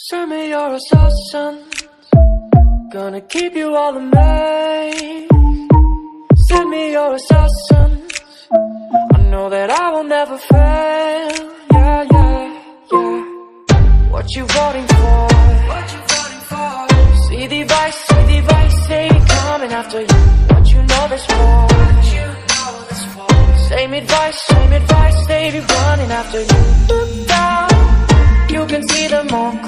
Send me your assassins. Gonna keep you all amazed. Send me your assassins. I know that I will never fail. Yeah, yeah, yeah. What you voting for? What you voting for? See the vice, see the vice, they coming after you. What you know this? What you know this for? Same advice, same advice, they be running after you. Look down, you can see them. All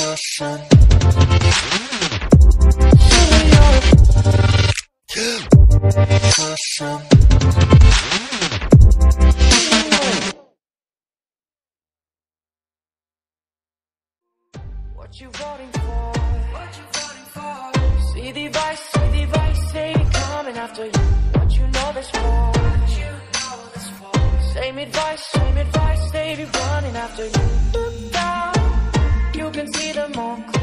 your assassin. What you voting for? What you voting for? See the vice, see the vice, they coming after you. What you know this for? What you know this for? Same advice, same advice, they be running after you see more. all